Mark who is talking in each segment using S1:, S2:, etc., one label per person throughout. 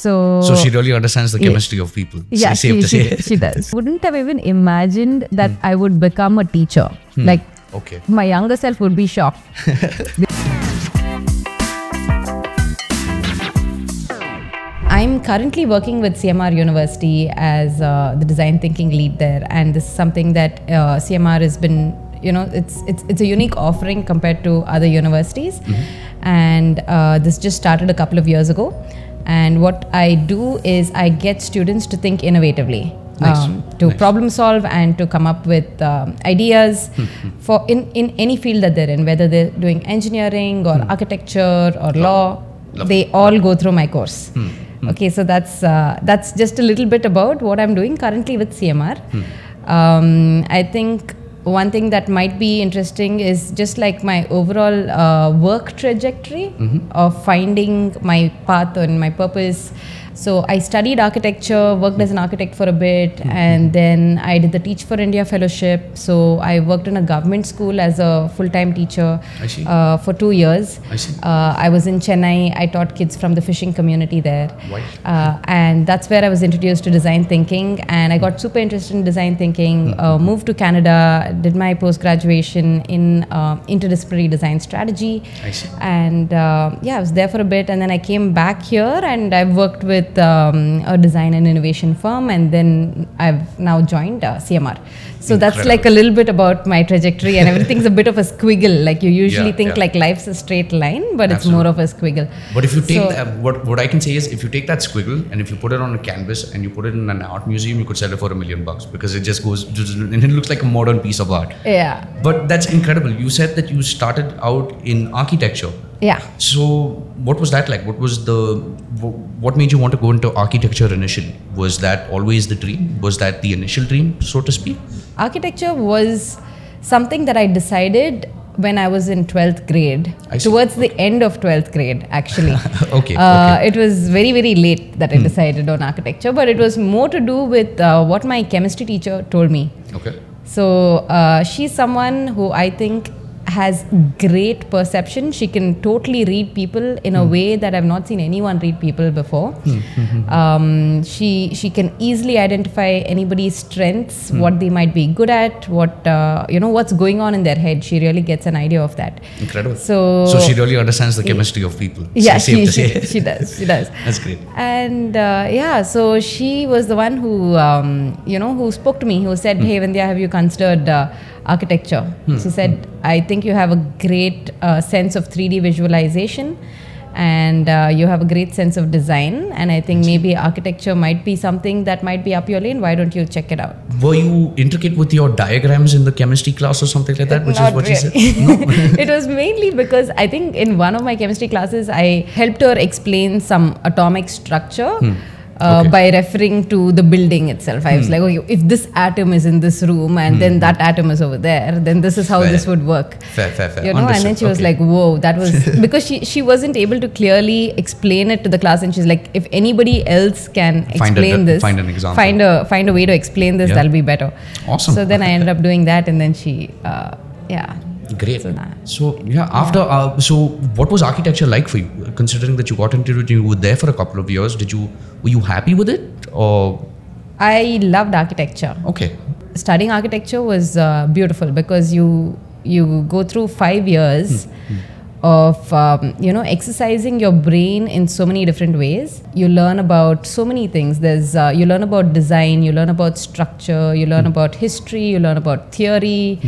S1: So,
S2: So she really understands the chemistry of people.
S1: yeah,
S2: Safe
S1: she,
S2: to
S1: she,
S2: say.
S1: she does. Wouldn't have even imagined that I would become a teacher. Like
S2: Okay.
S1: my younger self would be shocked. I'm currently working with CMR University as uh, the design thinking lead there, and this is something that uh, CMR has been, you know, it's it's it's a unique offering compared to other universities, and uh, this just started a couple of years ago. And what I do is I get students to think innovatively,
S2: Nice.
S1: um, to
S2: Nice.
S1: problem solve, and to come up with um, ideas for in in any field that they're in, whether they're doing engineering or architecture or law. They all go through my course. Okay, so that's uh, that's just a little bit about what I'm doing currently with CMR. Um, I think one thing that might be interesting is just like my overall uh, work trajectory of finding my path and my purpose. So I studied architecture, worked as an architect for a bit, and then I did the Teach for India fellowship. So I worked in a government school as a full-time teacher uh, for two years.
S2: I see.
S1: Uh, I was in Chennai. I taught kids from the fishing community there. Uh, and that's where I was introduced to design thinking. And I got super interested in design thinking, uh, moved to Canada, did my post graduation in uh, interdisciplinary design strategy.
S2: I see.
S1: And uh, yeah, I was there for a bit. And then I came back here and I've worked with um, a design and innovation firm. And then I've now joined uh, CMR. So that's like a little bit about my trajectory, and everything's a bit of a squiggle. Like you usually
S2: Yeah,
S1: think
S2: yeah.
S1: like life's a straight line, but it's more of a squiggle.
S2: But if you take
S1: So-
S2: that, what what I can say is, if you take that squiggle and if you put it on a canvas and you put it in an art museum, you could sell it for a million bucks because it just goes and it looks like a modern piece of art.
S1: Yeah,
S2: But that's incredible. You said that you started out in architecture.
S1: Yeah.
S2: So what was that like? What was the what made you want to go into architecture initially? Was that always the dream? Was that the initial dream, so to speak?
S1: Architecture was something that I decided when I was in 12th grade, towards the end of 12th grade, actually.
S2: Okay,
S1: Uh,
S2: okay.
S1: It was very, very late that I decided on architecture, but it was more to do with uh, what my chemistry teacher told me.
S2: Okay.
S1: So uh, she's someone who I think has great perception. She can totally read people in a way that I've not seen anyone read people before. Um, she she can easily identify anybody's strengths, what they might be good at, what uh, you know what's going on in their head. She really gets an idea of that.
S2: Incredible.
S1: So
S2: So she really understands the chemistry of people.
S1: yeah, she, she, she does. She does.
S2: That's great.
S1: And uh, yeah, so she was the one who, um, you know, who spoke to me, who said, Hey, Vindhya, have you considered uh, architecture? She said, I think you have a great uh, sense of 3D visualization and uh, you have a great sense of design. And I think maybe architecture might be something that might be up your lane. Why don't you check it out?
S2: Were you intricate with your diagrams in the chemistry class or something like that? Which
S1: Not
S2: is what you
S1: really.
S2: said?
S1: it was mainly because I think in one of my chemistry classes, I helped her explain some atomic structure. Uh,
S2: Okay.
S1: By referring to the building itself, I was like, okay, if this atom is in this room and then that atom is over there, then this is how
S2: Fair.
S1: this would work.
S2: Fair, fair, fair.
S1: You know, and then she was
S2: Okay.
S1: like, "Whoa, that was because she she wasn't able to clearly explain it to the class, and she's like, if anybody else can
S2: Find a-
S1: explain this,
S2: find an example.
S1: find a find a way to explain this,
S2: Yeah.
S1: that'll be better."
S2: Awesome.
S1: So then I ended up doing that, and then she, uh, yeah,
S2: Great.
S1: So that-
S2: So yeah, after uh, so what was architecture like for you? Considering that you got into it, you were there for a couple of years. Did you were you happy with it or
S1: I loved architecture.
S2: okay?
S1: Studying architecture was uh, beautiful because you you go through five years of um, you know exercising your brain in so many different ways. You learn about so many things. There's uh, you learn about design, you learn about structure, you learn about history, you learn about theory.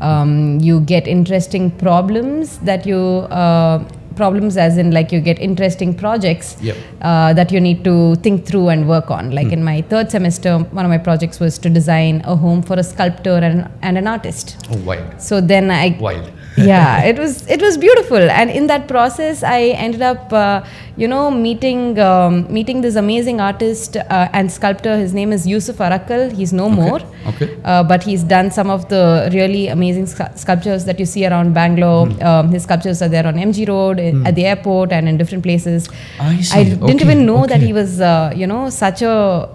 S1: Um, you get interesting problems that you. Uh, problems as in like you get interesting projects
S2: Yep.
S1: uh, that you need to think through and work on. Like in my third semester, one of my projects was to design a home for a sculptor and, and an artist.
S2: Oh, wild,
S1: So then I,
S2: wild.
S1: Yeah, it was it was beautiful, and in that process, I ended up, uh, you know, meeting um, meeting this amazing artist uh, and sculptor. His name is Yusuf Arakal. He's no more,
S2: Okay.
S1: uh, but he's done some of the really amazing scu- sculptures that you see around Bangalore.
S2: Hmm.
S1: Um, his sculptures are there on MG Road, i- at the airport, and in different places.
S2: I see.
S1: I didn't
S2: Okay,
S1: even know that he was, uh, you know, such a,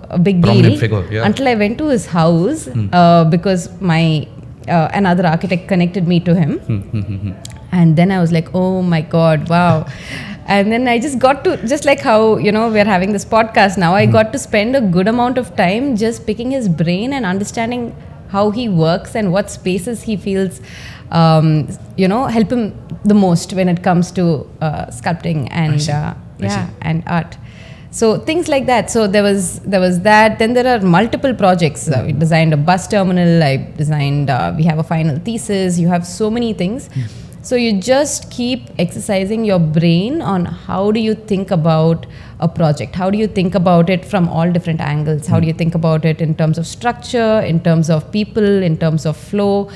S1: a big
S2: Prominent
S1: deal
S2: figure, yeah.
S1: until I went to his house uh, because my uh, another architect connected me to him. And then I was like, oh my God, wow. and then I just got to just like how you know we're having this podcast now. I got to spend a good amount of time just picking his brain and understanding how he works and what spaces he feels um, you know help him the most when it comes to uh, sculpting and uh, yeah and art so things like that. So there was there was that. Then there are multiple projects. Uh, we designed a bus terminal. I designed uh, we have a final thesis. You have so many things. So you just keep exercising your brain on how do you think about a project? How do you think about it from all different angles? How do you think about it in terms of structure in terms of people in terms of flow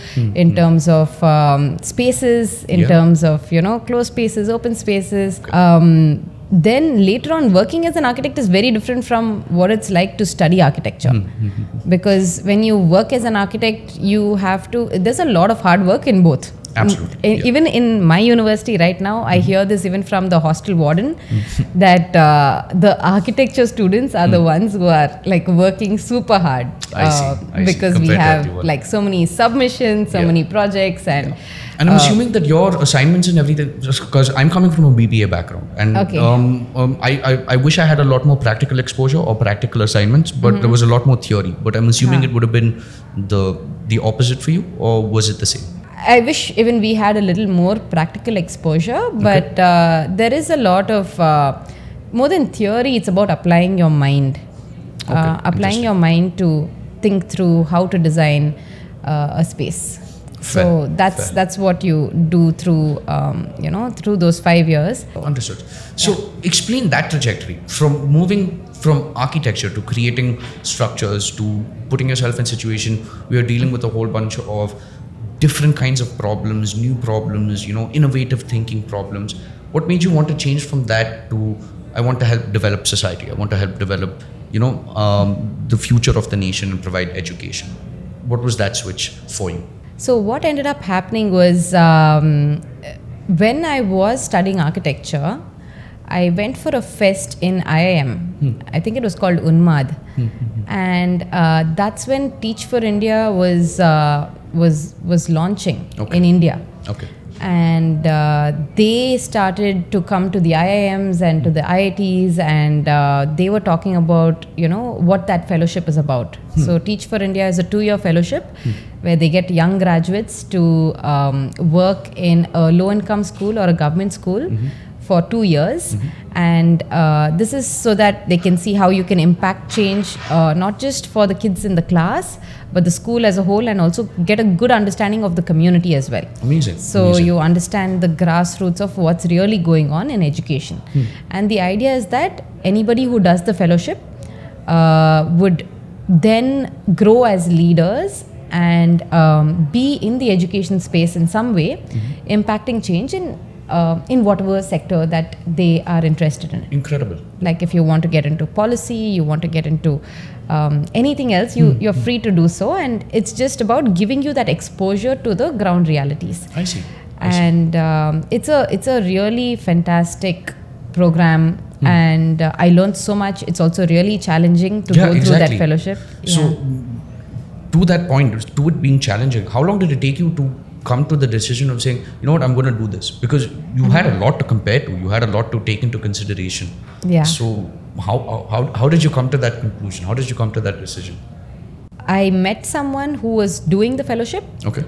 S1: in terms of um, spaces in
S2: Yeah.
S1: terms of you know closed spaces open spaces um, then later on working as an architect is very different from what it's like to study architecture because when you work as an architect you have to there's a lot of hard work in both
S2: Absolutely,
S1: Mm,
S2: yeah. Mm-hmm.
S1: even in my university right now i hear this even from the hostel warden that uh, the architecture students are the ones who are like working super hard
S2: Mm. I see,
S1: uh,
S2: I see.
S1: because we have like so many submissions so
S2: Yeah.
S1: many projects and
S2: And I'm
S1: uh,
S2: assuming that your assignments and everything, just because I'm coming from a BBA background, and
S1: Okay.
S2: um, um, I, I, I wish I had a lot more practical exposure or practical assignments, but
S1: Mm-hmm.
S2: there was a lot more theory. But I'm assuming
S1: Huh.
S2: it would have been the the opposite for you, or was it the same?
S1: I wish even we had a little more practical exposure, but uh, there is a lot of uh, more than theory. It's about applying your mind, uh, applying your mind to think through how to design uh, a space. So
S2: Fair,
S1: that's
S2: fair.
S1: that's what you do through um, you know through those five years.
S2: Understood. So explain that trajectory from moving from architecture to creating structures to putting yourself in situation where you're dealing with a whole bunch of different kinds of problems, new problems, you know, innovative thinking problems. What made you want to change from that to I want to help develop society. I want to help develop, you know, um, the future of the nation and provide education. What was that switch for you?
S1: So what ended up happening was um, when I was studying architecture, I went for a fest in IIM. I think it was called Unmad, and uh, that's when Teach for India was uh, was was launching
S2: Okay.
S1: in India
S2: Okay.
S1: And uh, they started to come to the IIMs and to the IITs, and uh, they were talking about you know what that fellowship is about. So Teach for India is a two-year fellowship where they get young graduates to um, work in a low-income school or a government school. For two years, and uh, this is so that they can see how you can impact change, uh, not just for the kids in the class, but the school as a whole, and also get a good understanding of the community as well.
S2: Amazing.
S1: So
S2: Amazing.
S1: you understand the grassroots of what's really going on in education. And the idea is that anybody who does the fellowship uh, would then grow as leaders and um, be in the education space in some way, impacting change in uh, in whatever sector that they are interested in.
S2: Incredible.
S1: Like if you want to get into policy, you want to get into um, anything else, you you're free to do so, and it's just about giving you that exposure to the ground realities
S2: I see.
S1: and um, it's a it's a really fantastic program
S2: Hmm.
S1: and uh, i learned so much it's also really challenging to
S2: Yeah,
S1: go through
S2: exactly.
S1: that fellowship
S2: So, to that point, to it being challenging, how long did it take you to come to the decision of saying, you know what, I'm going to do this? Because you had
S1: Mm-hmm.
S2: a lot to compare to, you had a lot to take into consideration.
S1: Yeah.
S2: So, how, how, how did you come to that conclusion? How did you come to that decision?
S1: i met someone who was doing the fellowship
S2: Okay.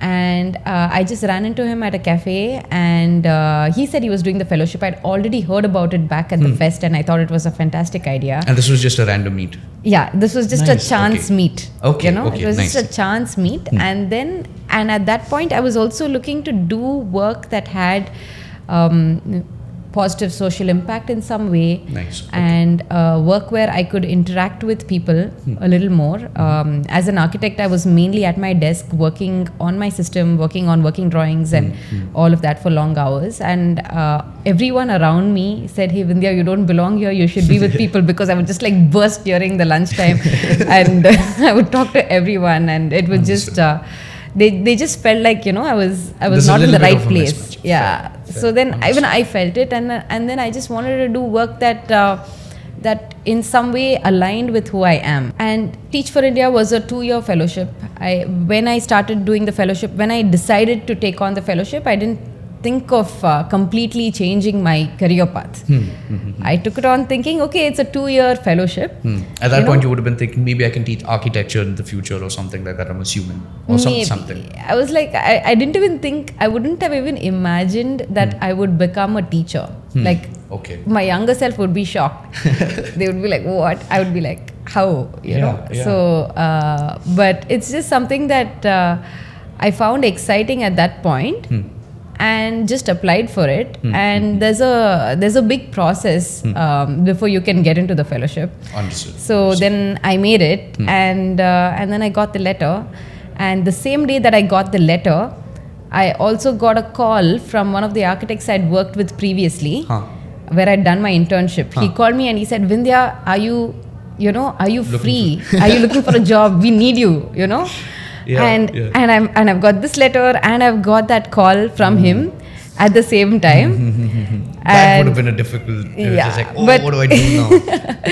S1: And uh, i just ran into him at a cafe and uh, he said he was doing the fellowship i'd already heard about it back at
S2: Hmm.
S1: the fest and i thought it was a fantastic idea
S2: And this was just a random meet.
S1: yeah this was just
S2: Nice,
S1: a chance
S2: okay.
S1: meet
S2: Okay,
S1: you know
S2: okay,
S1: it was
S2: nice. Hmm.
S1: just a chance meet and then and at that point i was also looking to do work that had um, positive social impact in some way.
S2: Nice,
S1: and uh, work where i could interact with people
S2: Hmm.
S1: a little more. Um, as an architect i was mainly at my desk working on my system working on working drawings and
S2: Hmm,
S1: all of that for long hours. And uh, everyone around me said hey vindhya you don't belong here. You should be with people because i would just like burst during the lunchtime. And i would talk to everyone and it was just uh, they, they just felt like you know i was i was
S2: There's
S1: not in the right place.
S2: mismatch.
S1: yeah.
S2: Fair,
S1: so then
S2: fair.
S1: even i felt it and uh, and then i just wanted to do work that uh, that in some way aligned with who i am. And teach for india was a two year fellowship. I when i started doing the fellowship when i decided to take on the fellowship i didn't think of uh, completely changing my career path. I took it on thinking, okay, it's a two-year fellowship.
S2: Hmm. At that
S1: You
S2: point,
S1: know-
S2: you would have been thinking maybe I can teach architecture in the future or something like that. I'm assuming, or
S1: Maybe.
S2: something.
S1: I was like, I, I didn't even think, I wouldn't have even imagined that
S2: Hmm.
S1: I would become a teacher. Like,
S2: Okay.
S1: my younger self would be shocked. they would be like, "What?" I would be like, "How?" You know.
S2: Yeah, yeah.
S1: So, uh, but it's just something that uh, I found exciting at that point,
S2: Hmm.
S1: And just applied for it. And there's a there's a big process
S2: Hmm.
S1: um, before you can get into the fellowship.
S2: Understood.
S1: So then I made it, and uh, and then I got the letter, and the same day that I got the letter, I also got a call from one of the architects I'd worked with previously,
S2: Huh.
S1: where I'd done my internship. He called me and he said, "Vindhya, are you, you know, are you free? are you looking for a job? We need you, you know."
S2: Yeah,
S1: and
S2: yeah.
S1: and I'm and I've got this letter and I've got that call from him at the same time.
S2: That would have been a difficult. Was
S1: Yeah,
S2: just like, oh,
S1: but-
S2: what do I do now?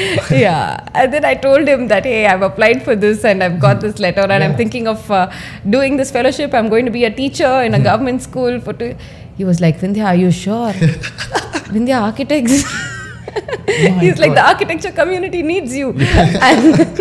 S1: yeah and then i told him that hey i've applied for this and i've got this letter and i'm thinking of uh, doing this fellowship i'm going to be a teacher in a government school for two he was like vindhya are you sure vindhya architects he's like the architecture community needs you and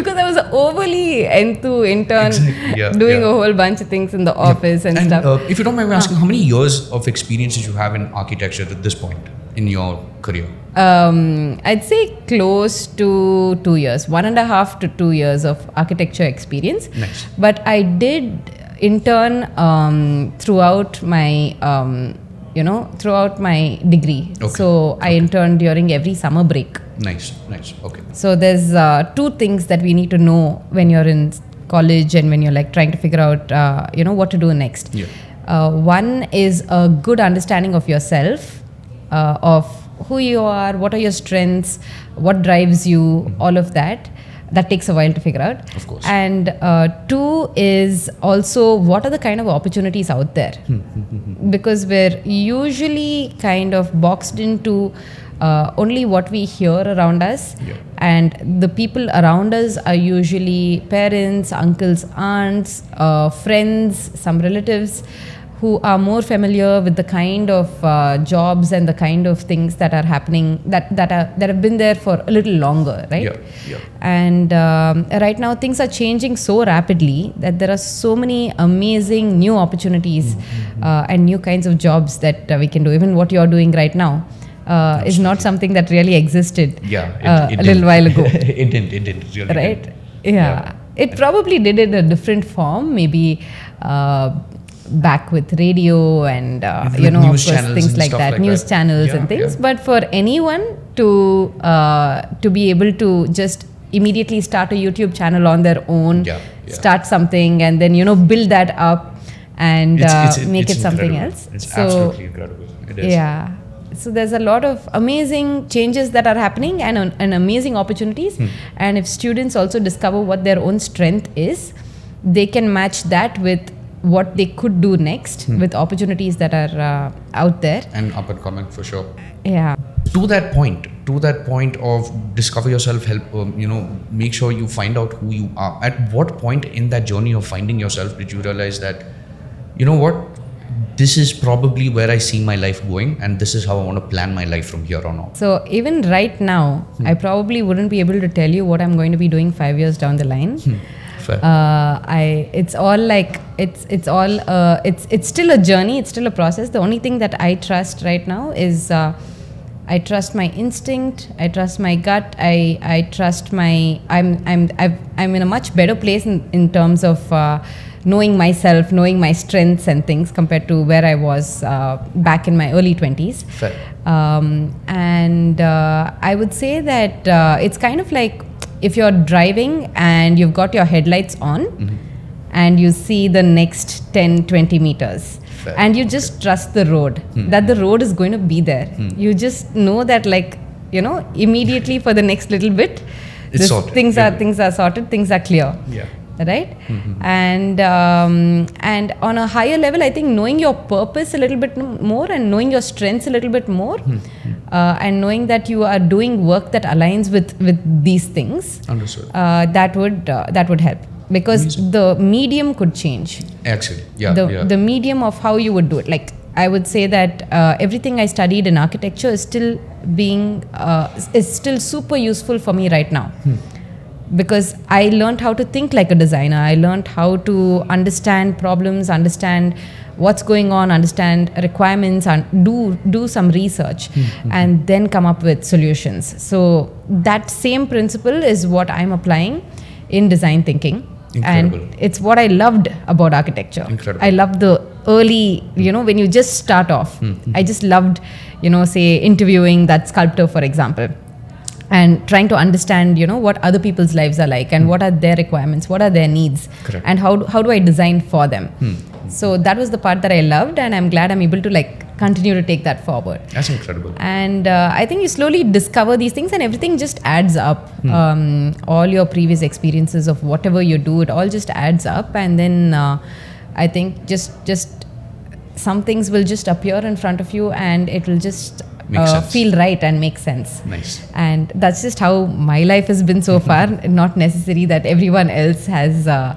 S1: because i was overly into intern
S2: Exactly, yeah,
S1: doing
S2: yeah.
S1: a whole bunch of things in the office and,
S2: and
S1: stuff
S2: uh, if you don't mind me asking, how many years of experience did you have in architecture at this point in your career?
S1: um, I'd say close to two years, one and a half to two years of architecture experience.
S2: Nice.
S1: But I did intern um, throughout my, um, you know, throughout my degree.
S2: Okay.
S1: So I interned during every summer break.
S2: Nice, nice. Okay.
S1: So there's uh, two things that we need to know when you're in college and when you're like trying to figure out, uh, you know, what to do next.
S2: Yeah.
S1: Uh, one is a good understanding of yourself, uh, of who you are, what are your strengths, what drives you, all of that. That takes a while to figure out.
S2: Of course.
S1: And uh, two is also what are the kind of opportunities out there? because we're usually kind of boxed into uh, only what we hear around us
S2: Yeah.
S1: and the people around us are usually parents uncles aunts uh, friends some relatives who are more familiar with the kind of uh, jobs and the kind of things that are happening that that are that have been there for a little longer right
S2: Yeah, yeah.
S1: and um, right now things are changing so rapidly that there are so many amazing new opportunities
S2: Mm-hmm.
S1: uh, and new kinds of jobs that uh, we can do even what you're doing right now uh, is not something that really existed
S2: Yeah. it-
S1: uh,
S2: it
S1: a little while ago
S2: it didn't. It didn't. Really
S1: right
S2: didn't.
S1: yeah. it probably did in a different form maybe uh, back with radio and uh, you know of course things like that
S2: like
S1: news
S2: that.
S1: channels
S2: Yeah,
S1: and things
S2: yeah.
S1: but for anyone to uh, to be able to just immediately start a youtube channel on their own
S2: Yeah, yeah.
S1: start something and then you know build that up and
S2: It's-
S1: uh,
S2: it's-
S1: make
S2: it's
S1: it something
S2: incredible.
S1: else
S2: It's
S1: so
S2: absolutely incredible. It is.
S1: yeah. So there's a lot of amazing changes that are happening and, and amazing opportunities.
S2: Hmm.
S1: And if students also discover what their own strength is, they can match that with what they could do next
S2: Hmm.
S1: with opportunities that are uh, out there.
S2: And up and coming for sure.
S1: Yeah.
S2: to that point to that point of discover yourself help um, you know make sure you find out who you are at what point in that journey of finding yourself did you realize that you know what this is probably where i see my life going and this is how i want to plan my life from here on out
S1: So even right now,
S2: Hmm.
S1: I probably wouldn't be able to tell you what I'm going to be doing five years down the line.
S2: Fair.
S1: uh, I it's all like it's it's all uh, it's it's still a journey. It's still a process. The only thing that I trust right now is uh, I trust my instinct. I trust my gut. I I trust my I'm I'm I've, I'm in a much better place in, in terms of uh, knowing myself, knowing my strengths and things compared to where I was uh, back in my early twenties.
S2: Fair.
S1: Um, and uh, I would say that uh, it's kind of like if you're driving and you've got your headlights on and you see the next 10, 20 meters.
S2: Fair.
S1: And you just trust the road, that the road is going to be there. You just know that, like, you know, immediately for the next little bit,
S2: It's
S1: this-
S2: sorted.
S1: things are things are sorted, things are clear
S2: yeah
S1: right? And um, and on a higher level i think knowing your purpose a little bit more and knowing your strengths a little bit more uh, and knowing that you are doing work that aligns with with these things
S2: understood.
S1: uh, that would uh, that would help. Because the medium could change.
S2: Actually Yeah.
S1: the,
S2: yeah.
S1: the medium of how you would do it. Like i would say that uh, everything i studied in architecture is still being uh, is still super useful for me right now because i learned how to think like a designer i learned how to understand problems understand what's going on understand requirements and do do some research hmm, hmm. and then come up with solutions so that same principle is what i'm applying in design thinking
S2: Incredible.
S1: and it's what I loved about architecture.
S2: Incredible.
S1: I loved the early, you know, when you just start off. Hmm, I just loved, you know, say interviewing that sculptor, for example, and trying to understand, you know, what other people's lives are like and what are their requirements, what are their needs,
S2: Correct.
S1: and how do, how do I design for them. So that was the part that I loved, and I'm glad I'm able to like continue to take that forward
S2: That's incredible.
S1: and uh, i think you slowly discover these things and everything just adds up um, all your previous experiences of whatever you do it all just adds up and then uh, i think just just some things will just appear in front of you and it will just uh, feel right and make sense
S2: Nice.
S1: and that's just how my life has been so far not necessary that everyone else has uh,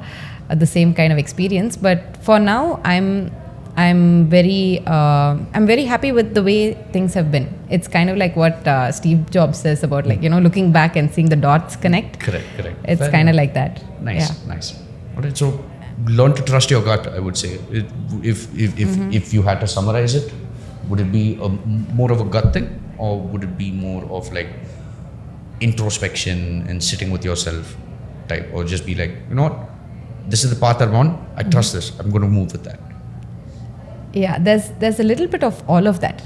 S1: the same kind of experience but for now i'm i'm very uh, i'm very happy with the way things have been it's kind of like what uh, steve jobs says about like you know looking back and seeing the dots connect
S2: Correct. Correct.
S1: it's kind of like that
S2: Nice,
S1: yeah
S2: nice. All right, so learn to trust your gut. I would say, if if if,
S1: Mm-hmm.
S2: if you had to summarize it, would it be a, more of a gut thing, or would it be more of like introspection and sitting with yourself type, or just be like, you know what, this is the path I'm on. I
S1: Mm-hmm.
S2: trust this. I'm going to move with that.
S1: yeah there's there's a little bit of all of that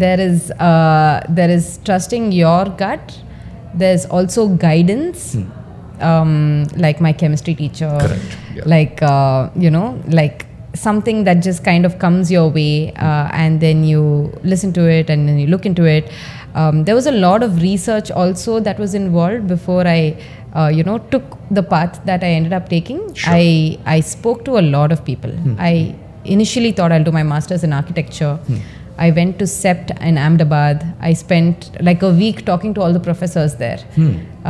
S1: There is uh, there is trusting your gut there's also guidance um, like my chemistry teacher
S2: Correct, yeah.
S1: like uh, you know like something that just kind of comes your way uh, and then you listen to it and then you look into it um, there was a lot of research also that was involved before i uh, you know took the path that i ended up taking
S2: Sure.
S1: i i spoke to a lot of people i initially thought i'll do my masters in architecture I went to CEPT in Ahmedabad. I spent like a week talking to all the professors there,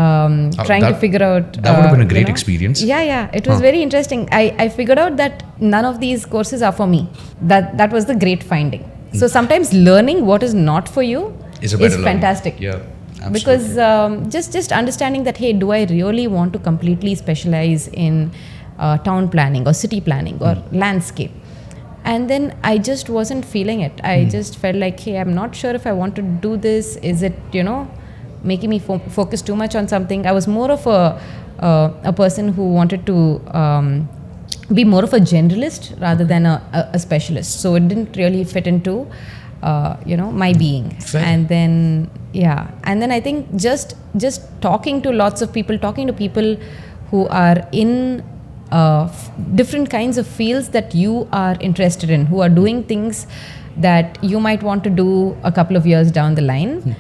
S1: um,
S2: Oh,
S1: trying to
S2: that-
S1: figure out.
S2: that would have been a
S1: uh, you
S2: great
S1: know-
S2: experience.
S1: Yeah, yeah, it was
S2: Huh.
S1: very interesting. I, I figured out that none of these courses are for me. That that was the great finding. So sometimes learning what is not for you
S2: Is learning.
S1: fantastic.
S2: Yeah, absolutely.
S1: Because um, just just understanding that hey, do I really want to completely specialize in uh, town planning or city planning or
S2: Hmm.
S1: landscape? And then I just wasn't feeling it. I
S2: Hmm.
S1: just felt like, hey, I'm not sure if I want to do this. Is it, you know, making me fo- focus too much on something? I was more of a uh, a person who wanted to um, be more of a generalist rather than a, a, a specialist. So it didn't really fit into, uh, you know, my being.
S2: Fair.
S1: And then yeah, and then I think just just talking to lots of people, talking to people who are in uh, different kinds of fields that you are interested in, who are doing things that you might want to do a couple of years down the line.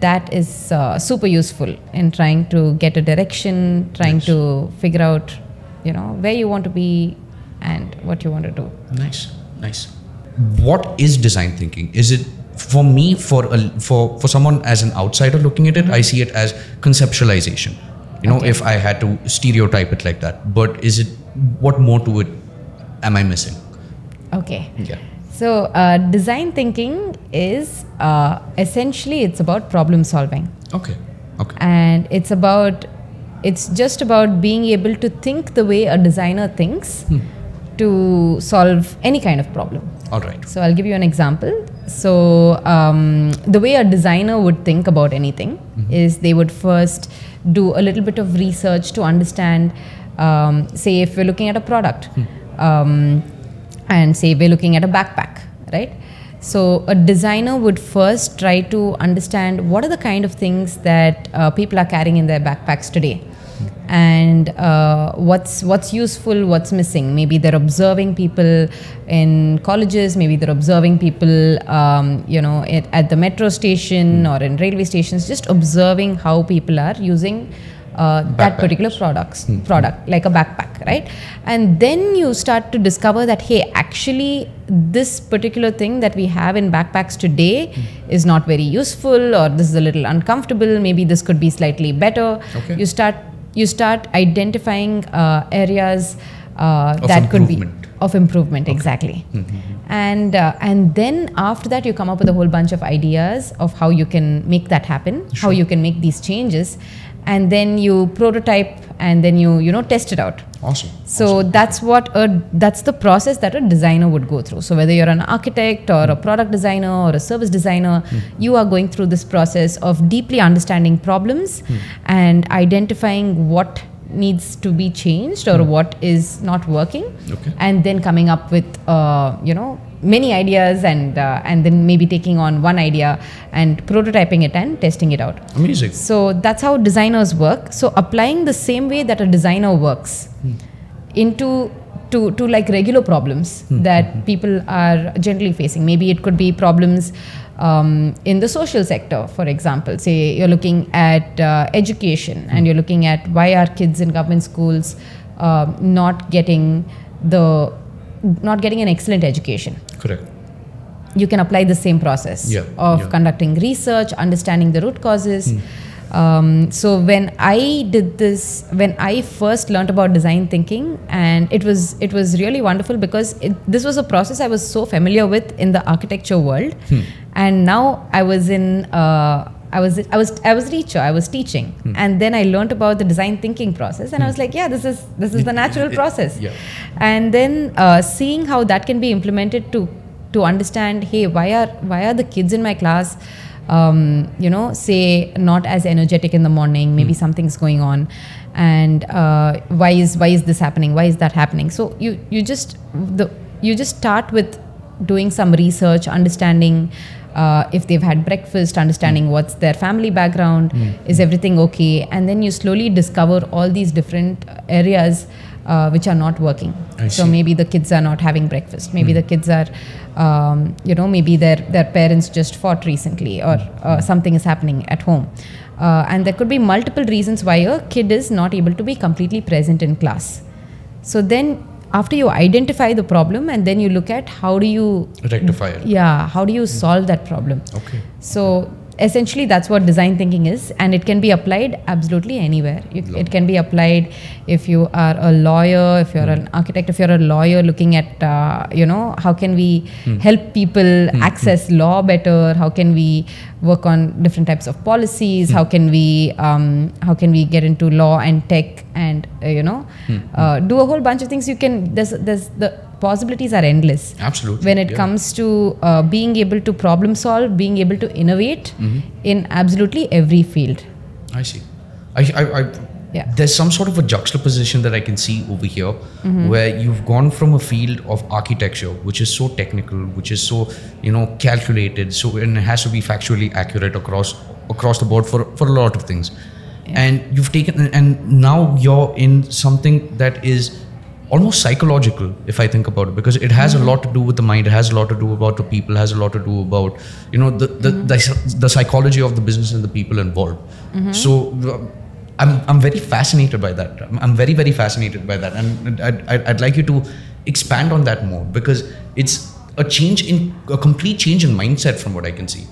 S1: That is uh, super useful in trying to get a direction, trying
S2: Yes.
S1: to figure out, you know, where you want to be and what you want to do.
S2: Nice, nice. What is design thinking? Is it for me for a, for for someone as an outsider looking at it? I see it as conceptualization. You know,
S1: Okay.
S2: if I had to stereotype it like that. But is it what more to it am I missing?
S1: Okay.
S2: Yeah.
S1: So, uh, design thinking is uh, essentially it's about problem solving,
S2: Okay. Okay.
S1: and it's about it's just about being able to think the way a designer thinks to solve any kind of problem.
S2: All right.
S1: So I'll give you an example. So um, the way a designer would think about anything is they would first do a little bit of research to understand. Um, say if we're looking at a product, um, and say we're looking at a backpack, right? So a designer would first try to understand what are the kind of things that uh, people are carrying in their backpacks today. And uh, what's what's useful what's missing. Maybe they're observing people in colleges maybe they're observing people um, you know at, at the metro station or in railway stations just observing how people are using uh, that particular products product like a backpack right? And then you start to discover that hey actually this particular thing that we have in backpacks today is not very useful or this is a little uncomfortable. Maybe this could be slightly better.
S2: Okay.
S1: you start you start identifying uh, areas uh, that could be of improvement exactly. And uh, and then after that you come up with a whole bunch of ideas of how you can make that happen how you can make these changes and then you prototype and then you you know test it out
S2: Awesome.
S1: so
S2: awesome.
S1: that's what a that's the process that a designer would go through so whether you're an architect or a product designer or a service designer hmm. you are going through this process of deeply understanding problems hmm. and identifying what needs to be changed or what is not working
S2: Okay.
S1: and then coming up with uh, you know many ideas and uh, and then maybe taking on one idea and prototyping it and testing it out
S2: Amazing.
S1: so that's how designers work. So applying the same way that a designer works into to, to like regular problems that people are generally facing. Maybe it could be problems um, in the social sector, for example. Say you're looking at uh, education and you're looking at why are kids in government schools uh, not getting the not getting an excellent education
S2: Correct.
S1: you can apply the same process
S2: Yeah,
S1: of
S2: yeah.
S1: conducting research understanding the root causes um, so when i did this when i first learned about design thinking and it was it was really wonderful because it, this was a process i was so familiar with in the architecture world and now i was in uh, I was I was I was a teacher. I was teaching, and then I learned about the design thinking process, and I was like, yeah, this is this is the natural process.
S2: Yeah.
S1: And then uh, seeing how that can be implemented to to understand, hey, why are why are the kids in my class, um, you know, say not as energetic in the morning? Maybe something's going on, and uh, why is why is this happening? Why is that happening? So you you just the you just start with doing some research, understanding. Uh, if they've had breakfast, understanding what's their family background, is everything okay, and then you slowly discover all these different areas uh, which are not working.
S2: I
S1: so
S2: see.
S1: maybe the kids are not having breakfast. Maybe the kids are, um, you know, maybe their their parents just fought recently, or uh, something is happening at home. Uh, and there could be multiple reasons why a kid is not able to be completely present in class. So then, after you identify the problem, and then you look at how do you,
S2: Rectify it.
S1: yeah, how do you solve that problem?
S2: Okay.
S1: So essentially, that's what design thinking is, and it can be applied absolutely anywhere. You, it can be applied if you are a lawyer, if you're an architect, if you're a lawyer looking at, uh, you know, how can we help people access law better? How can we work on different types of policies? How can we, um, how can we get into law and tech and uh, you know, uh, do a whole bunch of things? You can. There's, there's the possibilities are endless
S2: Absolutely.
S1: when it
S2: yeah.
S1: comes to uh, being able to problem solve, being able to innovate
S2: Mm-hmm.
S1: in absolutely every field.
S2: I see. I, I, I
S1: Yeah.
S2: There's some sort of a juxtaposition that I can see over here,
S1: Mm-hmm.
S2: where you've gone from a field of architecture, which is so technical, which is so you know calculated, so and it has to be factually accurate across across the board for for a lot of things, and you've taken and now you're in something that is almost psychological if i think about it because it has a hmm. lot to do with the mind it has a lot to do about the people has a lot to do about you know the the, hmm. the, the psychology of the business and the people involved. Mm-hmm. So uh, I'm, I'm very fascinated by that. I'm, I'm very very fascinated by that. And I'd, I'd, I'd like you to expand on that more because it's a change in a complete change in mindset from what i can see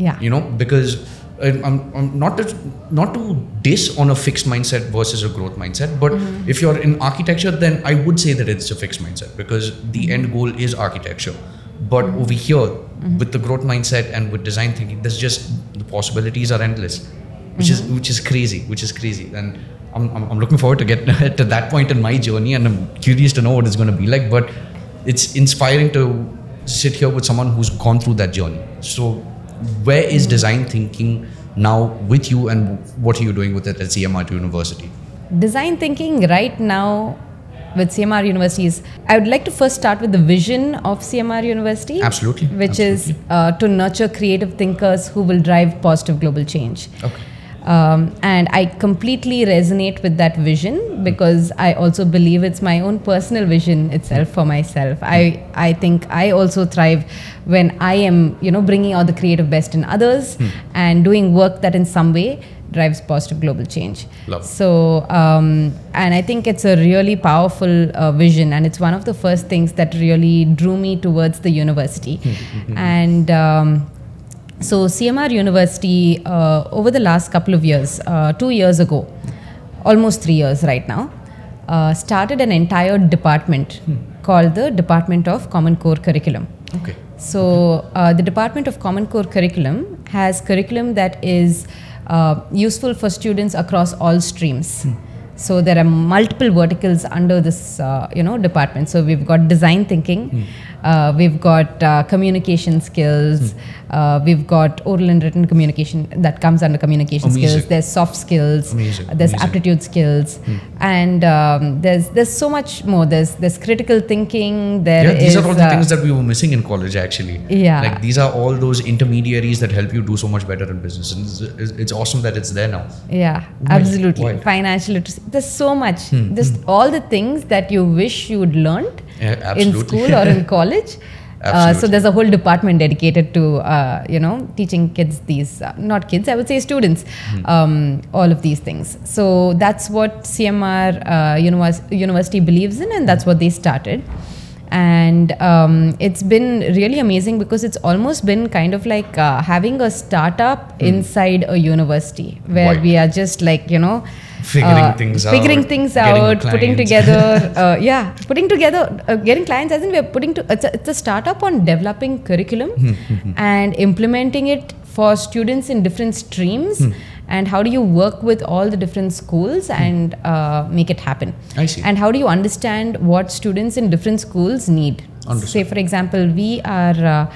S1: Yeah.
S2: you know because I'm, I'm, I'm not to, not to diss on a fixed mindset versus a growth mindset but mm-hmm. if you're in architecture then i would say that it's a fixed mindset because the mm-hmm. end goal is architecture. But mm-hmm. over here with the growth mindset and with design thinking there's just the possibilities are endless which is which is crazy which is crazy. And I'm, I'm, I'm looking forward to get to that point in my journey and i'm curious to know what it's going to be like but it's inspiring to sit here with someone who's gone through that journey. So where is design thinking now with you and what are you doing with it at CMR University?
S1: Design thinking right now with CMR University is, I would like to first start with the vision of CMR University.
S2: Absolutely,
S1: Which is uh, to nurture creative thinkers who will drive positive global change.
S2: Okay.
S1: Um, and I completely resonate with that vision because I also believe it's my own personal vision itself for myself. I I think I also thrive when I am you know bringing out the creative best in others and doing work that in some way drives positive global change.
S2: Love.
S1: So um, and I think it's a really powerful uh, vision and it's one of the first things that really drew me towards the university. and um, so CMR University uh, over the last couple of years, uh, two years ago, almost three years right now, uh, started an entire department called the Department of Common Core Curriculum.
S2: Okay.
S1: So, uh, the Department of Common Core Curriculum has curriculum that is uh, useful for students across all streams. So, there are multiple verticals under this, uh, you know, department. So, we've got design thinking, uh, we've got uh, communication skills, uh, we've got oral and written communication that comes under communication
S2: Amazing.
S1: skills. There's soft skills,
S2: Amazing,
S1: there's
S2: amazing.
S1: aptitude skills, and um, there's there's so much more. There's there's critical thinking. There
S2: Yeah, these
S1: is,
S2: are all the
S1: uh,
S2: things that we were missing in college actually.
S1: Yeah.
S2: Like these are all those intermediaries that help you do so much better in business. And it's, it's- awesome that it's there now.
S1: Yeah, absolutely. Financial literacy. There's so much.
S2: Hmm,
S1: Just all the things that you wish you would learned
S2: Yeah,
S1: in school or in college. Uh, so there's a whole department dedicated to uh, you know teaching kids these uh, not kids I would say students
S2: Hmm.
S1: um, all of these things. So that's what CMR uh, univers- university believes in, and that's what they started. And um, it's been really amazing because it's almost been kind of like uh, having a startup inside a university where
S2: Right.
S1: we are just like you know
S2: Figuring things out,
S1: figuring things out, putting together, uh, yeah, putting together, uh, getting clients. As in, we're putting to it's a, it's a startup on developing curriculum
S2: Hmm,
S1: and implementing it for students in different streams.
S2: Hmm.
S1: And how do you work with all the different schools and uh, make it happen?
S2: I see.
S1: And how do you understand what students in different schools need?
S2: Understood.
S1: Say, for example, we are uh,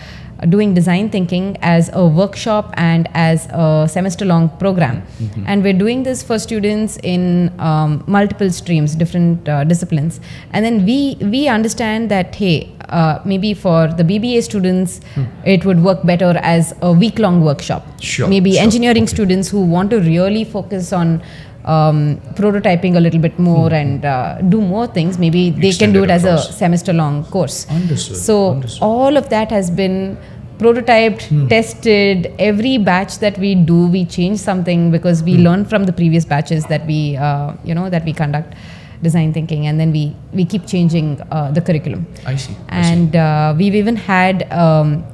S1: doing design thinking as a workshop and as a semester long program.
S2: Mm-hmm.
S1: And we're doing this for students in um, multiple streams, different uh, disciplines. And then we, we understand that, hey, uh, maybe for the BBA students, it would work better as a week long workshop.
S2: Hmm. Sure,
S1: Maybe
S2: sure.
S1: engineering students who want to really focus on um, prototyping a little bit more and uh, do more things, maybe they can do
S2: Hmm. It
S1: as a semester long course.
S2: Understood,
S1: So
S2: understood.
S1: all of that has been prototyped,
S2: Hmm.
S1: tested. Every batch that we do, we change something because we
S2: Hmm.
S1: learn from the previous batches that we, uh, you know, that we conduct design thinking, and then we we keep changing uh, the curriculum.
S2: I see. I see.
S1: And uh, we've even had. Um,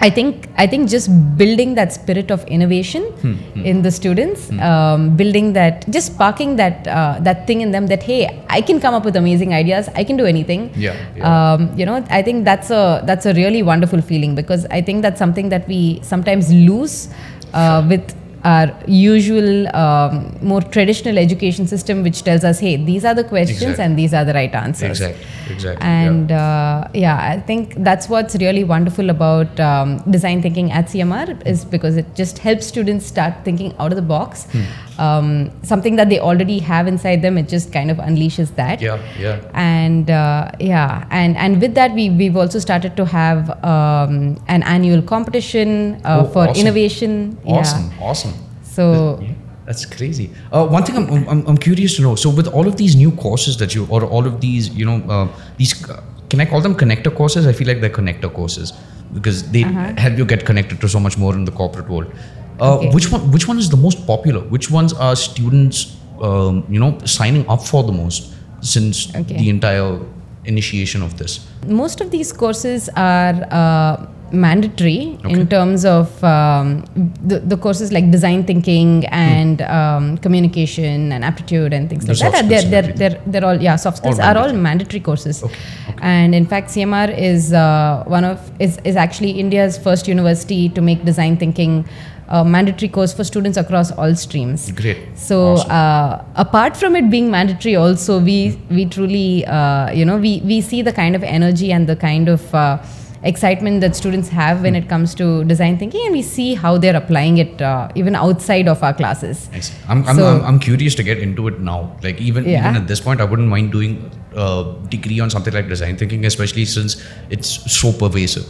S1: I think I think just building that spirit of innovation
S2: Hmm,
S1: in the students, um, building that, just sparking that uh, that thing in them that hey, I can come up with amazing ideas. I can do anything.
S2: Yeah, yeah.
S1: Um, you know, I think that's a that's a really wonderful feeling because I think that's something that we sometimes lose uh, with our usual um, more traditional education system, which tells us, hey, these are the questions
S2: Exactly.
S1: and these are the right answers.
S2: Exactly. Exactly.
S1: And uh, yeah, I think that's what's really wonderful about um, design thinking at CMR is because it just helps students start thinking out of the box.
S2: Hmm.
S1: Um, something that they already have inside them, it just kind of unleashes that.
S2: yeah. Yeah.
S1: And uh, yeah, and and with that, we we've also started to have um, an annual competition uh,
S2: Oh,
S1: for
S2: awesome.
S1: innovation.
S2: Awesome. Awesome.
S1: So
S2: Yeah, that's crazy. Uh, one thing I'm, I'm, I'm curious to know. So, with all of these new courses that you, or all of these, you know, uh, these, uh, can I call them connector courses? I feel like they're connector courses because they help you get connected to so much more in the corporate world. Uh,
S1: Okay.
S2: Which one? Which one is the most popular? Which ones are students, um, you know, signing up for the most since
S1: Okay.
S2: the entire initiation of this?
S1: most of these courses are uh, mandatory
S2: Okay.
S1: in terms of um, the, the courses like design thinking and um, communication and aptitude and things
S2: Hmm. The
S1: like that. They're, they're, they're, they're all yeah soft skills
S2: All
S1: are all
S2: mandatory.
S1: courses.
S2: Okay,
S1: And in fact, CMR is uh, one of is, is actually India's first university to make design thinking a mandatory course for students across all streams.
S2: Great.
S1: So
S2: Awesome.
S1: uh, apart from it being mandatory, also we we truly uh, you know we we see the kind of energy and the kind of uh, excitement that students have when it comes to design thinking, and we see how they're applying it uh, even outside of our classes.
S2: I see. I'm, I'm,
S1: So-
S2: I'm, I'm curious to get into it now. Like even
S1: Yeah.
S2: even at this point, I wouldn't mind doing a degree on something like design thinking, especially since it's so pervasive.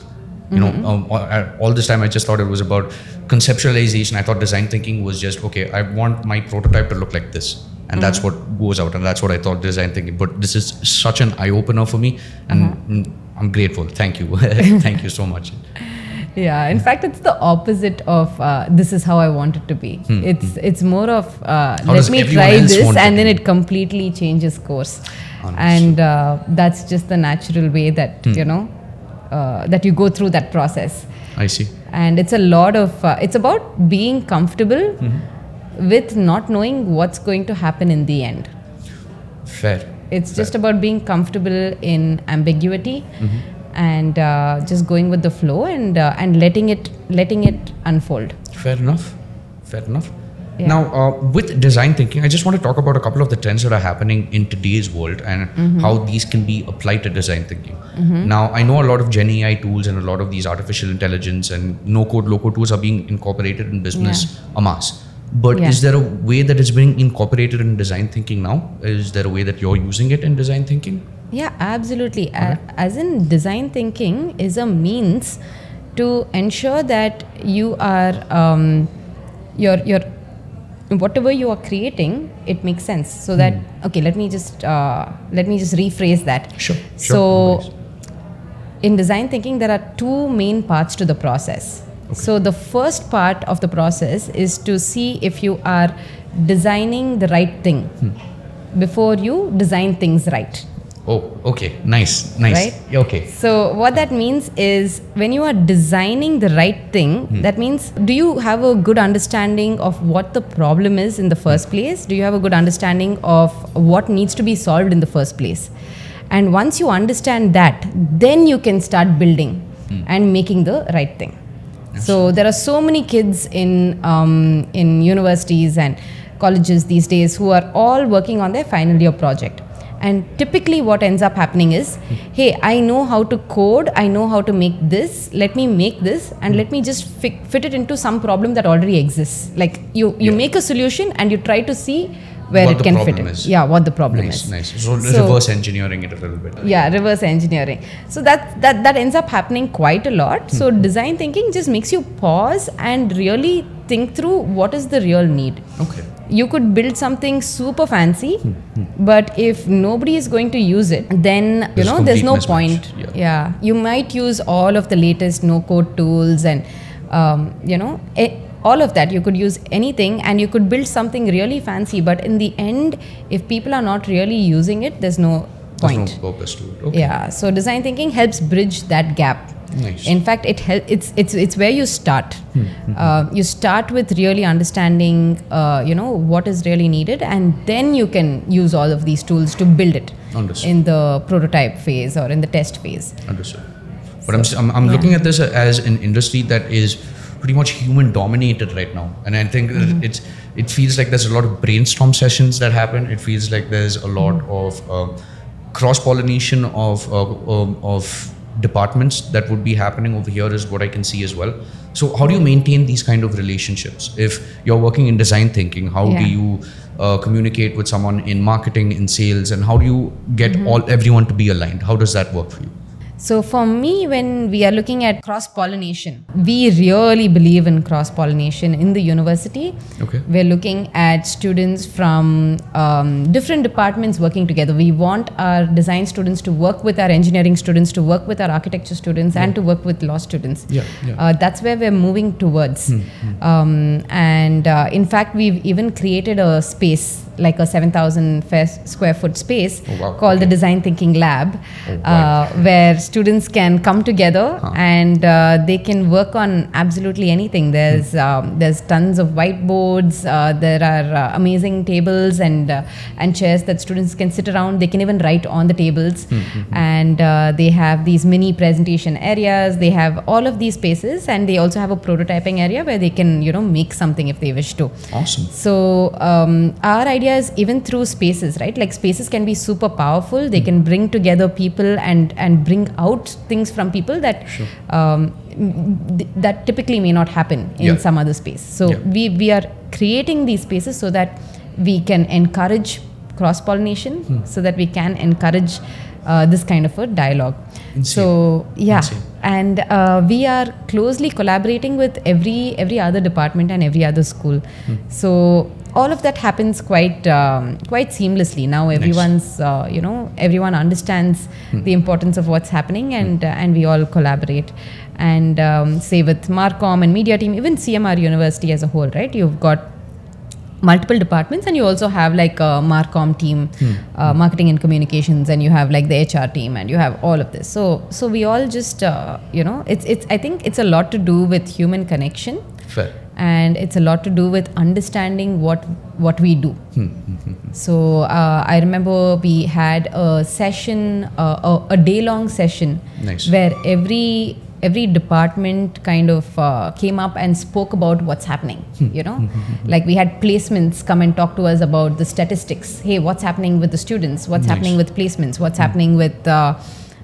S2: You
S1: Mm-hmm.
S2: know, um, all, all this time I just thought it was about conceptualization. I thought design thinking was just okay. I want my prototype to look like this, and that's
S1: Mm-hmm.
S2: what goes out, and that's what I thought design thinking. But this is such an eye opener for me, and
S1: Uh-huh.
S2: mm, I'm grateful. Thank you, thank you so much.
S1: Yeah, in fact, it's the opposite of uh, this is how I want it to be. It's it's more of uh,
S2: Hmm,
S1: let me try this, and then it completely changes course.
S2: Understood.
S1: And uh, that's just the natural way that
S2: Hmm.
S1: you know uh, that you go through that process.
S2: I see.
S1: and it's a lot of uh, it's about being comfortable with not knowing what's going to happen in the end.
S2: Fair.
S1: It's just about being comfortable in ambiguity and uh, just going with the flow and uh, and letting it letting it unfold.
S2: Fair enough. Fair enough.
S1: Yeah.
S2: Now, uh, with design thinking, I just want to talk about a couple of the trends that are happening in today's world and
S1: Mm-hmm.
S2: how these can be applied to design thinking. Now, I know a lot of Gen AI tools and a lot of these artificial intelligence and no code, low code tools are being incorporated in business en masse. But
S1: Yeah.
S2: is there a way that it's being incorporated in design thinking now? Is there a way that you're using it in design thinking?
S1: Yeah, absolutely. A- As in, design thinking is a means to ensure that you are um, your your whatever you are creating, it makes sense. So that okay, let me just uh, let me just rephrase that.
S2: Sure. sure.
S1: So, in design thinking, there are two main parts to the process. So, the first part of the process is to see if you are designing the right thing before you design things right.
S2: Oh, okay. Nice. Nice.
S1: Right?
S2: Okay.
S1: So, what that means is when you are designing the right thing, hmm. that means do you have a good understanding of what the problem is in the first hmm. place? Do you have a good understanding of what needs to be solved in the first place? And once you understand that, then you can start building hmm. and making the right thing. So, there are so many kids in, um, in universities and colleges these days who are all working on their final year project. And typically, what ends up happening is, hey, I know how to code, I know how to make this, let me make this, and let me just fi- fit it into some problem that already exists. Like you, you
S2: Yeah.
S1: make a solution and you try to see where
S2: What
S1: it
S2: the
S1: can fit
S2: problem
S1: in.
S2: is.
S1: Yeah, what the problem
S2: Nice.
S1: is.
S2: Nice. So,
S1: So-
S2: reverse engineering it a little bit.
S1: Yeah, reverse engineering. So that that that ends up happening quite a lot. So hmm. design thinking just makes you pause and really think through what is the real need.
S2: Okay.
S1: You could build something super fancy, hmm, hmm. but if nobody is going to use it, then you
S2: There's a
S1: know there's no
S2: mismatch.
S1: point.
S2: Yeah.
S1: Yeah. you might use all of the latest no-code tools and um, you know e- all of that. You could use anything, and you could build something really fancy. But in the end, if people are not really using it, there's no
S2: There's
S1: point.
S2: no purpose to it. Okay.
S1: Yeah, so design thinking helps bridge that gap.
S2: Nice.
S1: In fact, it hel- it's it's it's where you start.
S2: Hmm,
S1: Uh, you start with really understanding, uh, you know, what is really needed, and then you can use all of these tools to build it
S2: Understood.
S1: in the prototype phase or in the test phase.
S2: Understood. But I'm, s- I'm, I'm
S1: yeah.
S2: looking at this as an industry that is pretty much human dominated right now. And I think
S1: Mm-hmm.
S2: it's it feels like there's a lot of brainstorm sessions that happen. It feels like there's a lot
S1: Mm-hmm.
S2: of uh, cross pollination of, uh, um, of departments that would be happening over here, is what I can see as well. So, how do you maintain these kind of relationships? If you're working in design thinking, how do you uh, communicate with someone in marketing, in sales, and how do you get
S1: Mm-hmm.
S2: all everyone to be aligned? How does that work for you?
S1: So for me, when we are looking at cross pollination, we really believe in cross pollination in the university.
S2: Okay.
S1: We're looking at students from um, different departments working together. We want our design students to work with our engineering students, to work with our architecture students, and to work with law students.
S2: Yeah, yeah.
S1: Uh, that's where we're moving towards.
S2: Hmm,
S1: Um, and uh, in fact, we've even created a space, like a 7,000 square foot space,
S2: Oh, wow.
S1: called the Design Thinking Lab,
S2: Oh,
S1: uh, where students can come together
S2: Huh.
S1: and uh, they can work on absolutely anything. There's um, there's tons of whiteboards. Uh, there are uh, amazing tables and uh, and chairs that students can sit around. They can even write on the tables, and uh, they have these mini presentation areas. They have all of these spaces, and they also have a prototyping area where they can you know make something if they wish to.
S2: Awesome.
S1: So um, our idea is even through spaces, right? Like spaces can be super powerful. They can bring together people and and bring out things from people that um, th- that typically may not happen in
S2: Yeah.
S1: some other space. So
S2: Yeah.
S1: we we are creating these spaces so that we can encourage cross pollination,
S2: Hmm.
S1: so that we can encourage uh, this kind of a dialogue.
S2: Insane.
S1: So yeah,
S2: Insane.
S1: and uh, we are closely collaborating with every every other department and every other school.
S2: Hmm.
S1: So all of that happens quite um, quite seamlessly now. Everyone's uh, you know everyone understands
S2: Hmm.
S1: the importance of what's happening, and uh, and we all collaborate. And um, say with Marcom and media team, even CMR University as a whole, right? You've got multiple departments and you also have like a marcom team uh, marketing and communications and you have like the hr team and you have all of this so so we all just uh, you know it's it's i think it's a lot to do with human connection
S2: Fair.
S1: And it's a lot to do with understanding what what we do. So uh, I remember we had a session, uh, a, a day long session,
S2: Nice.
S1: where every every department kind of uh, came up and spoke about what's happening. You know, like we had placements come and talk to us about the statistics. Hey, what's happening with the students? What's
S2: Nice.
S1: happening with placements? What's happening with uh,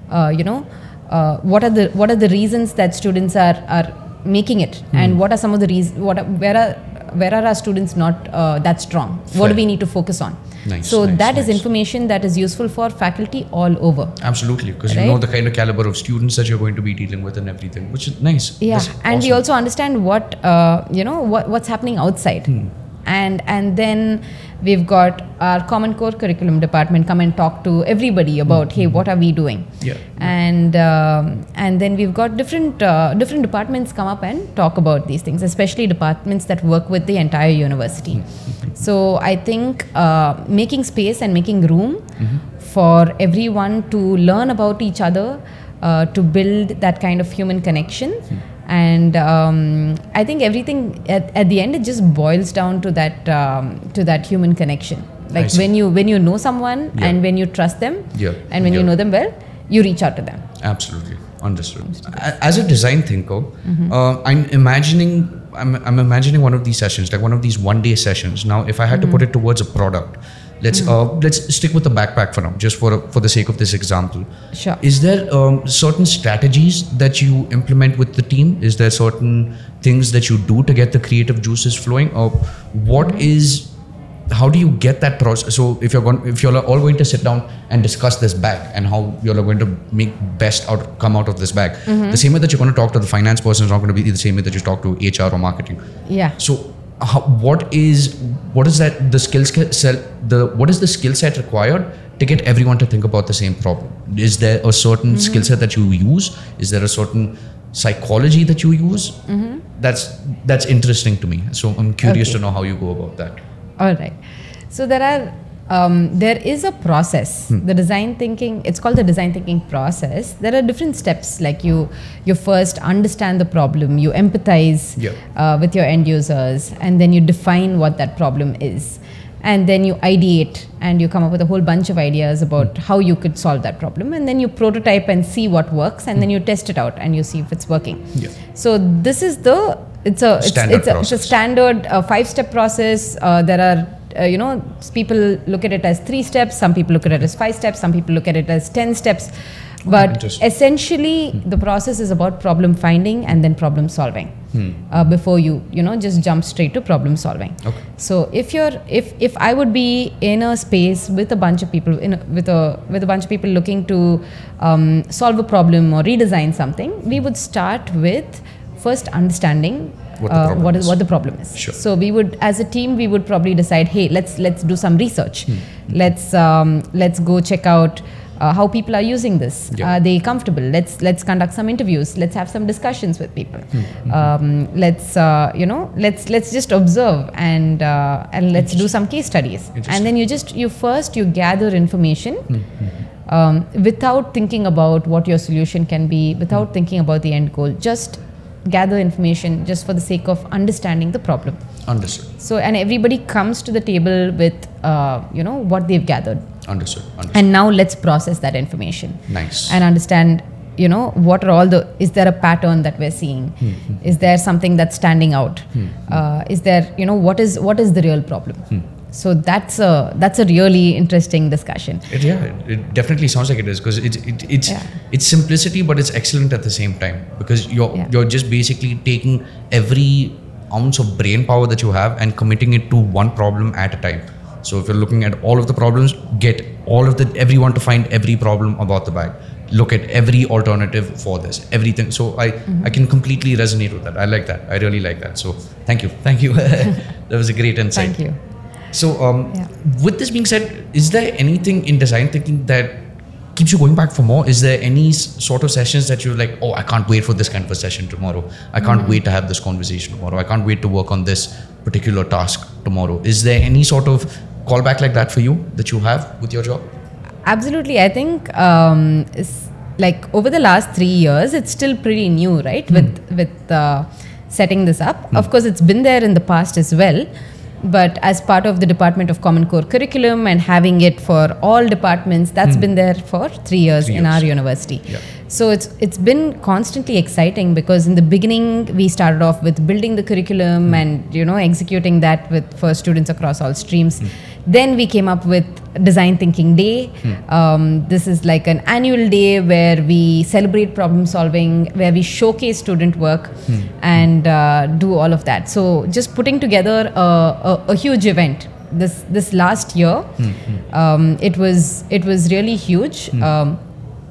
S1: uh, you know? Uh, what are the what are the reasons that students are are making it, and what are some of the reasons? What are, where are where are our students not uh, that strong? What do we need to focus on?
S2: Nice,
S1: so
S2: nice,
S1: that is
S2: nice.
S1: information that is useful for faculty all over.
S2: Absolutely, because you know the kind of caliber of students that you're going to be dealing with and everything, which is nice.
S1: Yeah,
S2: That's
S1: and we also understand what uh, you know what, what's happening outside,
S2: Hmm.
S1: And and then we've got our common core curriculum department come and talk to everybody about hey what are we doing
S2: Hmm. Yeah.
S1: and um, and then we've got different uh, different departments come up and talk about these things especially departments that work with the entire university so i think uh, making space and making room for everyone to learn about each other uh, to build that kind of human connection and um, i think everything at, at the end it just boils down to that um, to that human connection like when you when you know someone
S2: Yeah.
S1: and when you trust them
S2: Yeah.
S1: and when you know them well you reach out to them
S2: Absolutely understood. As a design thinker,
S1: Mm-hmm.
S2: uh, I'm imagining I'm, I'm imagining one of these sessions, like one of these one day sessions. Now, if I had to put
S1: Mm-hmm.
S2: it towards a product, let's uh, let's stick with the backpack for now, just for for the sake of this example.
S1: Sure.
S2: Is there um, certain strategies that you implement with the team? Is there certain things that you do to get the creative juices flowing, or what
S1: Mm-hmm.
S2: how do you get that process so if you're going if you're all going to sit down and discuss this bag and how you're going to make best out come out of this bag
S1: Mm-hmm.
S2: the same way that you're going to talk to the finance person is not going to be the same way that you talk to hr or marketing
S1: yeah
S2: so how, what is what is that the skill set the what is the skill set required to get everyone to think about the same problem is there a certain
S1: Mm-hmm.
S2: skill set that you use is there a certain psychology that you use
S1: Mm-hmm.
S2: that's that's interesting to me so i'm curious
S1: Okay.
S2: to know how you go about that
S1: all right so there are um, there is a process
S2: Hmm.
S1: the design thinking it's called the design thinking process there are different steps like you you first understand the problem you empathize
S2: Yeah.
S1: uh, with your end users and then you define what that problem is and then you ideate and you come up with a whole bunch of ideas about
S2: Hmm.
S1: how you could solve that problem and then you prototype and see what works and then you test it out and you see if it's working
S2: Hmm. Yeah.
S1: so this is the it's a it's,
S2: Standard
S1: it's, a, it's a standard uh, five step process uh, there are uh, you know people look at it as three steps some people look at it as five steps some people look at it as 10 steps. But essentially the process is about problem finding and then problem solving uh, before you you know just jump straight to problem solving.
S2: Okay.
S1: so if you're if if i would be in a space with a bunch of people in a, with a with a bunch of people looking to um, solve a problem or redesign something we would start with first understanding
S2: What the
S1: uh,
S2: problem
S1: what is
S2: is.
S1: what the problem is.
S2: Sure.
S1: so we would as a team we would probably decide hey let's let's do some research.
S2: Hmm.
S1: let's um, let's go check out uh, how people are using this.
S2: Yeah.
S1: are they comfortable? Let's let's conduct some interviews. Let's have some discussions with people.
S2: Hmm.
S1: um, let's uh, you know let's let's just observe and uh, and let's do some case studies. And then you just you first you gather information um, without thinking about what your solution can be without thinking about the end goal. Just gather information just for the sake of understanding the problem.
S2: Understood.
S1: So and everybody comes to the table with uh, you know what they've gathered.
S2: Understood understood.
S1: And now let's process that information.
S2: Nice.
S1: And understand you know what are all the is there a pattern that we're seeing? Hmm, hmm. Is there something that's standing out? Hmm, uh, is there you know what is what is the real problem so that's a that's a really interesting discussion
S2: It, yeah, it, it definitely sounds like it is because it, it, it's
S1: Yeah.
S2: it's simplicity, but it's excellent at the same time because you're
S1: Yeah.
S2: you're just basically taking every ounce of brain power that you have and committing it to one problem at a time. So if you're looking at all of the problems, get all of the everyone to find every problem about the bag. Look at every alternative for this, everything. So I
S1: Mm-hmm.
S2: I can completely resonate with that. I like that. I really like that. So thank you, thank you. that was a great insight.
S1: thank you
S2: So, um,
S1: Yeah.
S2: with this being said, is there anything in design thinking that keeps you going back for more? Is there any sort of sessions that you're like, oh, I can't wait for this kind of a session tomorrow. I can't wait to have this conversation tomorrow. I can't wait to work on this particular task tomorrow. Is there any sort of callback like that for you that you have with your job?
S1: Absolutely. I think um, like over the last three years, it's still pretty new, right? With with uh, setting this up. Of course, it's been there in the past as well, but as part of the Department of Common Core Curriculum and having it for all departments, that's hmm. been there for three years
S2: Three
S1: in
S2: years.
S1: our university.
S2: Yeah.
S1: So it's it's been constantly exciting because in the beginning we started off with building the curriculum hmm. and you know executing that with for students across all streams. Hmm. Then we came up with Design Thinking Day. Um, this is like an annual day where we celebrate problem solving, where we showcase student work and uh, do all of that. So just putting together a, a, a huge event. This this last year, um, it was it was really huge. Um,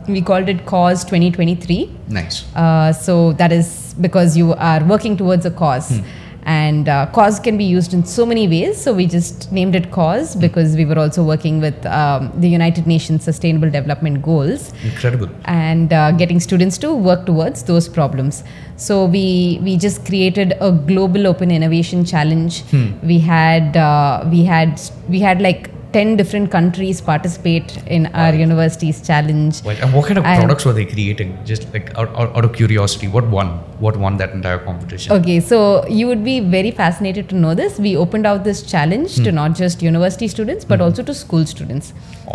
S1: we called it cause 2023
S2: Nice.
S1: uh, so that is because you are working towards a cause and uh, cause can be used in so many ways so we just named it cause because we were also working with um, the united nations sustainable development goals
S2: Incredible.
S1: and uh, getting students to work towards those problems. So we we just created a global open innovation challenge. We had uh, we had we had like ten different countries participate in our university's challenge.
S2: Well, and what kind of
S1: And-
S2: products were they creating? Just like out, out, out of curiosity, what won? What won that entire competition?
S1: Okay, so you would be very fascinated to know this. We opened out this challenge to not just university students but also to school students.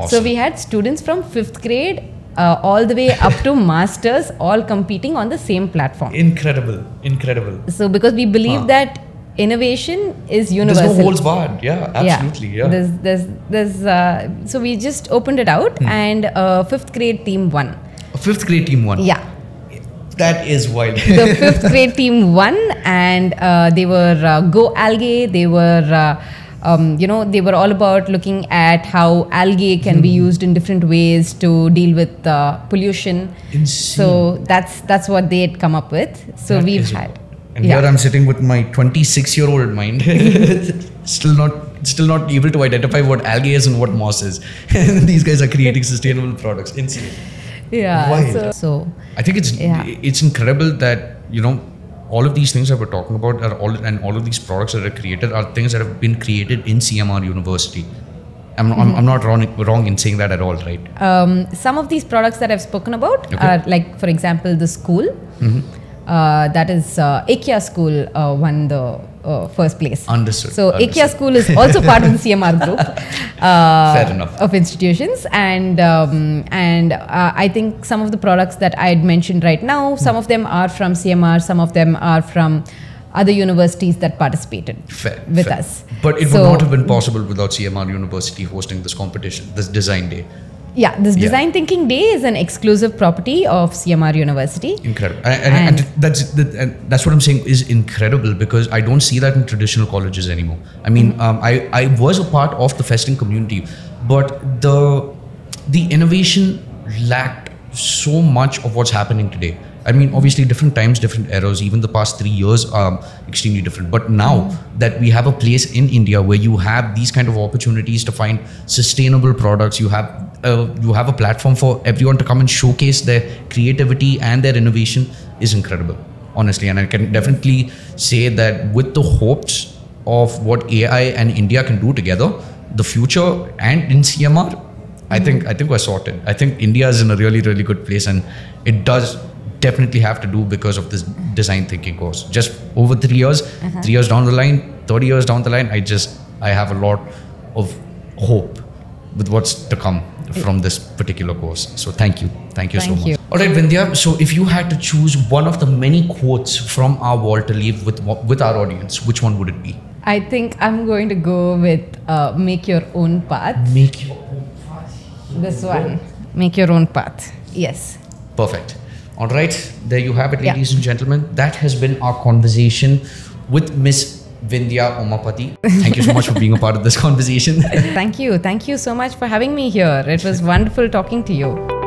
S1: So we had students from fifth grade uh, all the way up to masters, all competing on the same platform.
S2: Incredible. Incredible.
S1: So because we believe
S2: Huh.
S1: that innovation is universal.
S2: There's no holds barred. Yeah, absolutely. Yeah.
S1: There's, there's, there's, uh, so we just opened it out
S2: Hmm.
S1: and uh, fifth grade team won.
S2: A fifth grade team won.
S1: Yeah.
S2: That is wild.
S1: the fifth grade team won and uh, they were uh, go algae they were uh, um, you know they were all about looking at how algae can be used in different ways to deal with uh, pollution
S2: Insane.
S1: so that's that's what they had come up with so
S2: That
S1: we've had
S2: And
S1: yeah.
S2: here I'm sitting with my 26 year old mind, still not still not able to identify what algae is and what moss is. these guys are creating sustainable products. Insane.
S1: yeah
S2: Wild.
S1: so, so
S2: I think it's
S1: Yeah.
S2: it's incredible that you know all of these things that we're talking about are all and all of these products that are created are things that have been created in CMR University. I'm, I'm, I'm not wrong, wrong in saying that at all, right?
S1: um, some of these products that I've spoken about
S2: Okay.
S1: are like, for example, the school. Uh, that is uh, Ekya School uh, won the uh, first place.
S2: Understood,
S1: So
S2: Ekya.
S1: School is also part of the CMR group. Uh,
S2: Fair enough.
S1: Of institutions, and um, and uh, I think some of the products that I had mentioned right now, some of them are from CMR, some of them are from other universities that participated
S2: Fair,
S1: with
S2: fair.
S1: us.
S2: But it
S1: So-
S2: would not have been possible without CMR University hosting this competition, this design day.
S1: Yeah, this
S2: Yeah.
S1: Design Thinking Day is an exclusive property of CMR University.
S2: Incredible, and, and, and
S1: And-
S2: that's that, and that's what I'm saying is incredible because I don't see that in traditional colleges anymore. I mean,
S1: Mm-hmm.
S2: um, I I was a part of the festing community, but the the innovation lacked so much of what's happening today. I mean, obviously, different times, different eras. Even the past three years are extremely different. But now that we have a place in India where you have these kind of opportunities to find sustainable products, you have uh, you have a platform for everyone to come and showcase their creativity and their innovation is incredible, honestly. And I can definitely say that with the hopes of what AI and India can do together, the future and in CMR, I think I think we're sorted. I think India is in a really really good place, and it does definitely have to do because of this design thinking course. Just over three years, three years down the line, thirty years down the line, I just I have a lot of hope with what's to come from this particular course. So thank you, thank you so
S1: Thank
S2: much.
S1: you.
S2: All right, Vindhya. So if you had to choose one of the many quotes from our wall to leave with with our audience, which one would it be?
S1: I think I'm going to go with uh, make your own path.
S2: Make your own path.
S1: This one. Make your own path. Yes.
S2: Perfect. All right, there you have it,
S1: Yeah.
S2: ladies and gentlemen. That has been our conversation with Miss Vindhya Umapathy. Thank you so much for being a part of this conversation.
S1: Thank you. Thank you so much for having me here. It was wonderful talking to you.